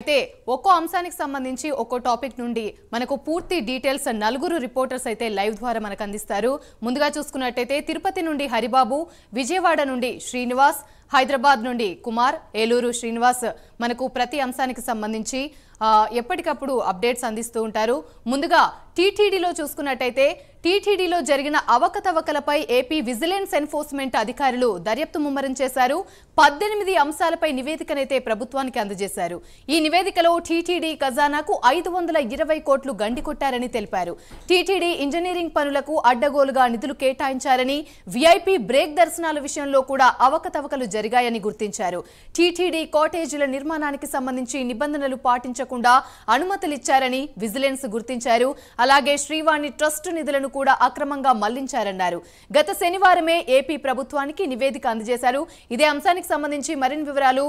అయితే ఒక్కో అంశానికి సంబంధించి ఒక్కో టాపిక్ నుండి మనకు పూర్తి డీటెయిల్స్ నలుగురు రిపోర్టర్స్ అయితే లైవ్ ద్వారా మనకు అందిస్తారు. ముందుగా చూసుకున్నట్టయితే తిరుపతి నుండి హరిబాబు విజయవాడ నుండి శ్రీనివాస్ హైదరాబాద్ నుండి కుమార్ ఏలూరు శ్రీనివాస్ మనకు ప్రతి అంశానికి సంబంధించి ఎప్పటికప్పుడు అప్డేట్స్ అందిస్తూ ఉంటారు. ముందుగా టీటీడీలో చూసుకున్నట్టయితే టీటీడీలో జరిగిన అవకతవకలపై ఏపీ విజిలెన్స్ ఎన్ఫోర్స్మెంట్ అధికారులు దర్యాప్తు ముమ్మరం చేశారు పద్దెనిమిది అంశాలపై నివేదికనైతే ప్రభుత్వానికి అందజేశారు. ఈ నివేదికలో టీటీడీ ఖజానాకు ఐదు వందల ఇరవై కోట్లు గండికొట్టారని తెలిపారు. టీటీడీ ఇంజనీరింగ్ పనులకు అడ్డగోలుగా నిధులు కేటాయించారని వీఐపీ బ్రేక్ దర్శనాల విషయంలో కూడా అవకతవకలు జరిగాయని గుర్తించారు. టీటీడీ కాటేజీల నిర్మాణానికి సంబంధించి నిబంధనలు పాటించకుండా అనుమతులిచ్చారని విజిలెన్స్ గుర్తించారు. అలాగే శ్రీవాణి ట్రస్ట్ నిధులను కూడా అక్రమంగా మళ్ళించారన్నారు. గత శనివారమే ఏపీ ప్రభుత్వానికి నివేదిక అందజేశారు. ఇదే అంశానికి సంబంధించి మరిన్ని వివరాలు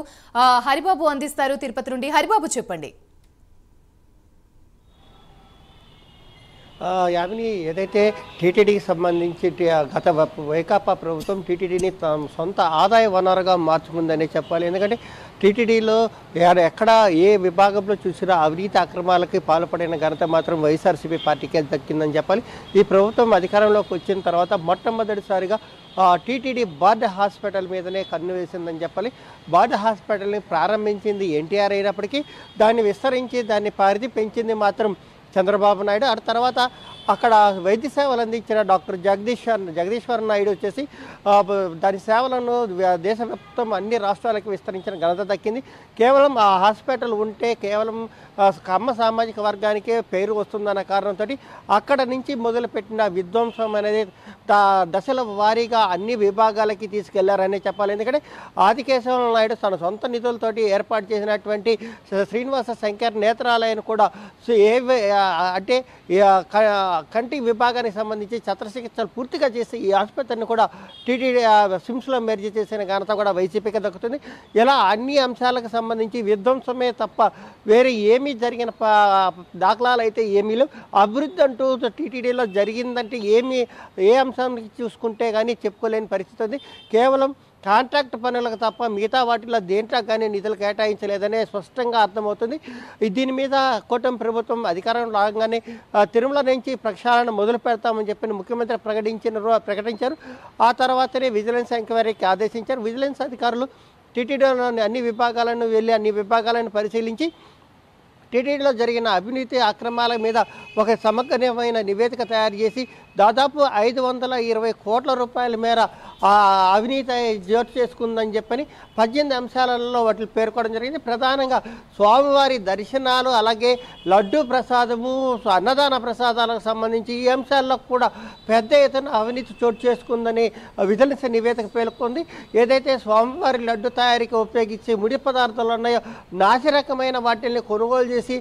హరిబాబు అందిస్తారు తిరుపతి నుండి. హరిబాబు చెప్పండి. యామిని ఏదైతే టీటీడీకి సంబంధించి గత వైకాపా ప్రభుత్వం టీటీడీని సొంత ఆదాయ వనరుగా మార్చుకుందనే చెప్పాలి. ఎందుకంటే టీటీడీలో ఎక్కడ- ఏ విభాగంలో చూసినా అవినీతి అక్రమాలకి పాల్పడిన ఘనత మాత్రం వైఎస్ఆర్సీపీ పార్టీకే దక్కిందని చెప్పాలి. ఈ ప్రభుత్వం అధికారంలోకి వచ్చిన తర్వాత మొట్టమొదటిసారిగా టీటీడీ బార్డ్ హాస్పిటల్ మీదనే కన్ను వేసిందని చెప్పాలి. బార్డ్ హాస్పిటల్ని ప్రారంభించింది ఎన్టీఆర్ అయినప్పటికీ దాన్ని విస్తరించి దాన్ని పరిధి పెంచింది మాత్రం చంద్రబాబు నాయుడు. ఆ తర్వాత అక్కడ వైద్య సేవలు అందించిన డాక్టర్ జగదీశ్వర్ జగదీశ్వర నాయుడు వచ్చేసి దాని సేవలను దేశవ్యాప్తం అన్ని రాష్ట్రాలకు విస్తరించిన ఘనత దక్కింది. కేవలం ఆ హాస్పిటల్ ఉంటే కేవలం కమ్మ సామాజిక వర్గానికే పేరు వస్తుందన్న కారణంతో అక్కడ నుంచి మొదలుపెట్టిన విధ్వంసం అనేది దశల వారీగా అన్ని విభాగాలకి తీసుకెళ్ళారనే చెప్పాలి. ఎందుకంటే ఆదికేశవ నాయుడు తన సొంత నిధులతోటి ఏర్పాటు చేసినటువంటి శ్రీనివాస శంకర్ నేత్రాలయం కూడా ఏ అంటే కంటి విభాగానికి సంబంధించి శస్త్రచికిత్సలు పూర్తిగా చేసి ఈ ఆసుపత్రిని కూడా టీటీడీ సిమ్స్లో మెర్జీ చేసిన ఘనత కూడా వైసీపీకి దక్కుతుంది. ఇలా అన్ని అంశాలకు సంబంధించి విధ్వంసమే తప్ప వేరే ఏమీ జరిగిన దాఖలాలు అయితే ఏమీ లేవు. అభివృద్ధి అంటూ టీటీడీలో జరిగిందంటే ఏమీ ఏ అంశం అంశానికి చూసుకుంటే కానీ చెప్పుకోలేని పరిస్థితి ఉంది. కేవలం కాంట్రాక్ట్ పనులకు తప్ప మిగతా వాటిలో దేంట్లో కానీ నిధులు కేటాయించలేదనే స్పష్టంగా అర్థమవుతుంది. దీని మీద కూటమి ప్రభుత్వం అధికారంలో రాగానే తిరుమల నుంచి ప్రక్షాళన మొదలు పెడతామని చెప్పి ముఖ్యమంత్రి ప్రకటించిన ప్రకటించారు. ఆ తర్వాతనే విజిలెన్స్ ఎంక్వైరీకి ఆదేశించారు. విజిలెన్స్ అధికారులు టీటీడీలోని అన్ని విభాగాలను వెళ్ళి అన్ని విభాగాలను పరిశీలించి టీటీడీలో జరిగిన అవినీతి అక్రమాల మీద ఒక సమగ్రమైన నివేదిక తయారు చేసి దాదాపు ఐదు వందల ఇరవై కోట్ల రూపాయల మేర ఆ అవినీతి జోటు చేసుకుందని చెప్పని పద్దెనిమిది అంశాలలో వాటిని పేర్కోవడం జరిగింది. ప్రధానంగా స్వామివారి దర్శనాలు అలాగే లడ్డు ప్రసాదము అన్నదాన ప్రసాదాలకు సంబంధించి ఈ అంశాల్లో కూడా పెద్ద ఎత్తున అవినీతి చోటు చేసుకుందని విజిలెన్స్ నివేదిక పేర్కొంది. ఏదైతే స్వామివారి లడ్డు తయారీకి ఉపయోగించే ముడి పదార్థాలు ఉన్నాయో నాసిరకమైన వాటిని కొనుగోలు చేసి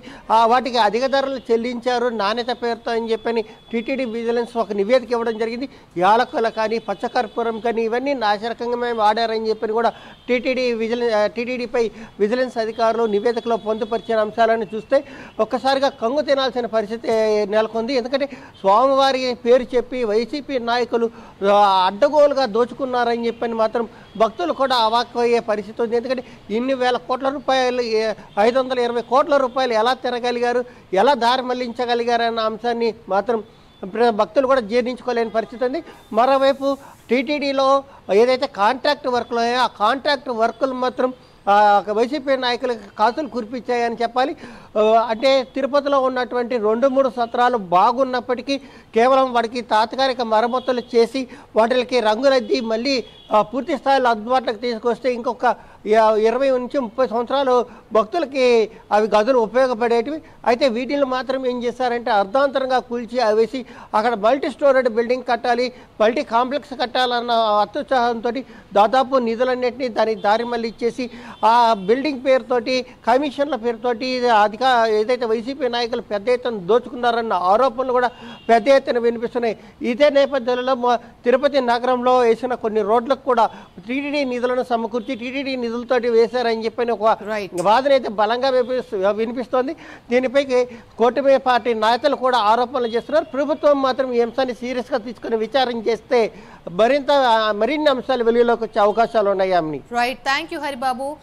వాటికి అధిక ధరలు చెల్లించారు నాణ్యత పేరుతో అని చెప్పని టీటీడీ విజిలెన్స్ ఒక ఒక నివేదిక ఇవ్వడం జరిగింది. యాలకుల కానీ పచ్చకర్పూరం కానీ ఇవన్నీ నాశరకంగా మేము వాడారని చెప్పి కూడా టీటీడీ విజిలెన్స్ టీటీడీపై విజిలెన్స్ అధికారులు నివేదికలో పొందుపరిచిన అంశాలను చూస్తే ఒక్కసారిగా కంగు తినాల్సిన పరిస్థితి నెలకొంది. ఎందుకంటే స్వామివారి పేరు చెప్పి వైసీపీ నాయకులు అడ్డగోలుగా దోచుకున్నారని చెప్పని మాత్రం భక్తులు కూడా అవాక్కయ్యే పరిస్థితి ఉంది. ఎందుకంటే ఇన్ని వేల కోట్ల రూపాయలు ఐదు వందల ఇరవై కోట్ల రూపాయలు ఎలా తినగలిగారు ఎలా దారి మళ్ళించగలిగారు అన్న అంశాన్ని మాత్రం భక్తులు కూడా జీర్ణించుకోలేని పరిస్థితి ఉంది. మరోవైపు టీటీడీలో ఏదైతే కాంట్రాక్ట్ వర్క్లు ఆ కాంట్రాక్ట్ వర్కులు మాత్రం వైసీపీ నాయకులకు కాసులు కురిపించాయని చెప్పాలి. అంటే తిరుపతిలో ఉన్నటువంటి రెండు మూడు సత్రాలు బాగున్నప్పటికీ కేవలం వాటికి తాత్కాలిక మరమ్మతులు చేసి వాటికి రంగులద్ది మళ్ళీ పూర్తి స్థాయిలో అందుబాటులోకి తీసుకొస్తే ఇంకొక ఇరవై నుంచి ముప్పై సంవత్సరాలు భక్తులకి అవి గదులు ఉపయోగపడేటివి. అయితే వీటిని మాత్రం ఏం చేశారంటే అర్ధాంతరంగా కూల్చి అవేసి అక్కడ మల్టీ స్టోరేడ్ బిల్డింగ్ కట్టాలి మల్టీ కాంప్లెక్స్ కట్టాలన్న అత్యుత్సాహంతో దాదాపు నిధులన్నింటినీ దానికి దారి మళ్ళీ ఇచ్చేసి ఆ బిల్డింగ్ పేరుతోటి కమిషన్ల పేరుతోటి అధిక ఏదైతే వైసీపీ నాయకులు పెద్ద ఎత్తున దోచుకున్నారన్న ఆరోపణలు కూడా పెద్ద ఎత్తున వినిపిస్తున్నాయి. ఇదే నేపథ్యంలో తిరుపతి నగరంలో వేసిన కొన్ని రోడ్లకు కూడా టీటీడీ నిధులను సమకూర్చి టీటీడీ నిధులతోటి వేశారని చెప్పని ఒక. వాదన అయితే బలంగా వినిపిస్తు- వినిపిస్తోంది. దీనిపై కూటమి పార్టీ నేతలు కూడా ఆరోపణలు చేస్తున్నారు. ప్రభుత్వం మాత్రం ఈ అంశాన్ని సీరియస్గా తీసుకుని విచారణ చేస్తే మరింత మరిన్ని అంశాలు వెలుగులోకి వచ్చే అవకాశాలు ఉన్నాయి ఆమెని రైట్ థ్యాంక్ యూ హరిబాబు